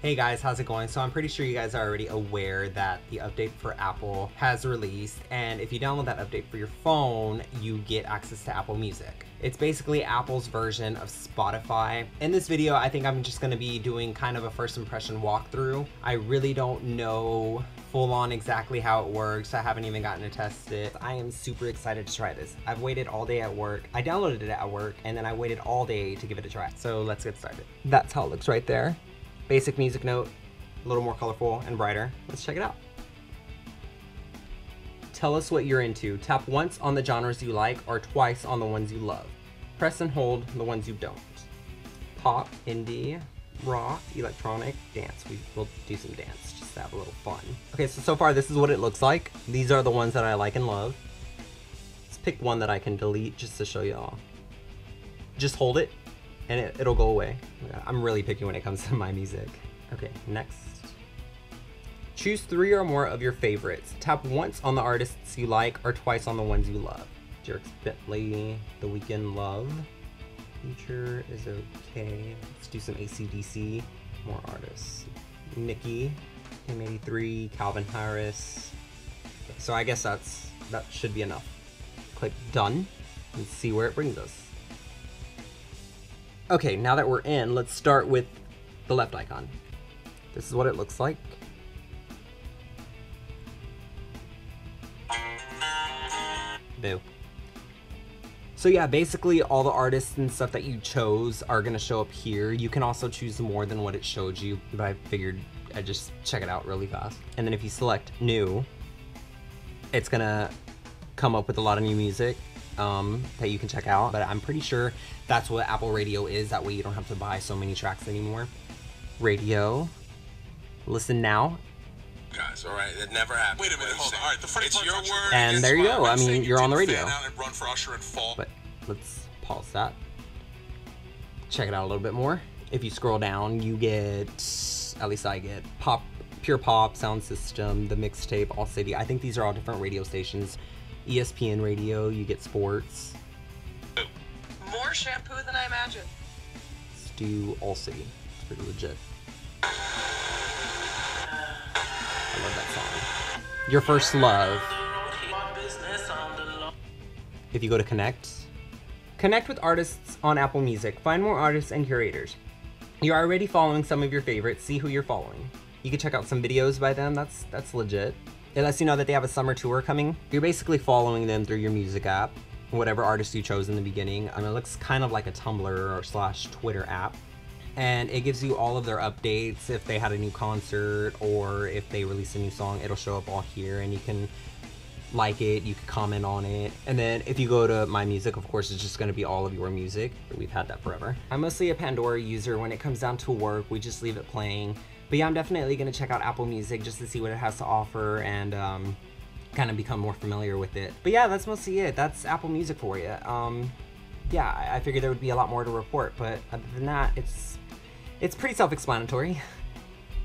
Hey guys, how's it going? So I'm pretty sure you guys are already aware that the update for Apple has released and if you download that update for your phone, you get access to Apple Music. It's basically Apple's version of Spotify. In this video, I think I'm just gonna be doing kind of a first impression walkthrough. I really don't know full on exactly how it works. I haven't even gotten to test it. I am super excited to try this. I've waited all day at work. I downloaded it at work and then I waited all day to give it a try. So let's get started. That's how it looks right there. Basic music note, a little more colorful and brighter. Let's check it out. Tell us what you're into. Tap once on the genres you like or twice on the ones you love. Press and hold the ones you don't. Pop, indie, rock, electronic, dance. We will do some dance just to have a little fun. Okay, so so far this is what it looks like. These are the ones that I like and love. Let's pick one that I can delete just to show y'all. Just hold it and it, it'll go away. I'm really picky when it comes to my music. Okay, next. Choose three or more of your favorites. Tap once on the artists you like or twice on the ones you love. Dierks Bentley, The Weeknd Love. Future is okay. Let's do some ACDC. More artists. Nicki, M83, Calvin Harris. So I guess that's that should be enough. Click done and see where it brings us. Okay, now that we're in, let's start with the left icon. This is what it looks like. Boo. So yeah, basically all the artists and stuff that you chose are gonna show up here. You can also choose more than what it showed you, but I figured I'd just check it out really fast. And then if you select new, it's gonna come up with a lot of new music um, that you can check out. But I'm pretty sure that's what Apple Radio is. That way you don't have to buy so many tracks anymore. Radio. Listen now. Guys, all right, it never happened. Wait a minute, hold on. All right, the funny it's your word. And there you go. I mean, you you're on the radio. and run for Usher and fall. But let's pause that. Check it out a little bit more. If you scroll down, you get, at least I get, pop, pure pop, sound system, the mixtape, all city. I think these are all different radio stations. ESPN radio, you get sports. More shampoo than I imagined. Let's do all city. It's pretty legit. I love that song. Your first love. If you go to connect, connect with artists on Apple Music. Find more artists and curators. You're already following some of your favorites. See who you're following. You can check out some videos by them. That's that's legit. It lets you know that they have a summer tour coming. You're basically following them through your music app, whatever artist you chose in the beginning. Mean, it looks kind of like a Tumblr or slash Twitter app. And it gives you all of their updates. If they had a new concert or if they release a new song it'll show up all here and you can like it you can comment on it. And then if you go to my music of course it's just going to be all of your music. We've had that forever. I'm mostly a pandora user. When it comes down to work we just leave it playing but yeah i'm definitely going to check out apple music just to see what it has to offer and um, kind of become more familiar with it. But yeah that's mostly it. That's apple music for you um, yeah, I- I figured there would be a lot more to report, but other than that, it's it's pretty self-explanatory.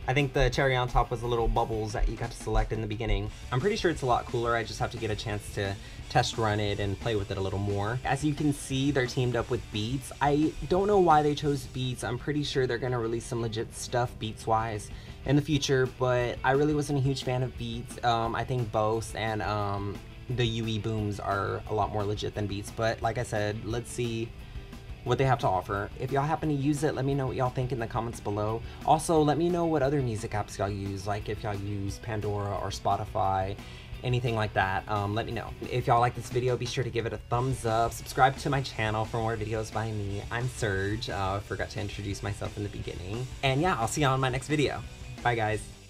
I think the cherry on top was the little bubbles that you got to select in the beginning. I'm pretty sure it's a lot cooler. I just have to get a chance to test run it and play with it a little more. As you can see, they're teamed up with Beats. I don't know why they chose Beats. I'm pretty sure they're gonna release some legit stuff Beats-wise in the future, but I really wasn't a huge fan of Beats. Um, I think Bose and um, the UE booms are a lot more legit than Beats, but like I said, let's see what they have to offer. If y'all happen to use it, let me know what y'all think in the comments below. Also, let me know what other music apps y'all use, like if y'all use Pandora or Spotify, anything like that. Um, let me know. If y'all like this video, be sure to give it a thumbs up. Subscribe to my channel for more videos by me. I'm Serge. Uh, I forgot to introduce myself in the beginning. And yeah, I'll see y'all in my next video. Bye, guys.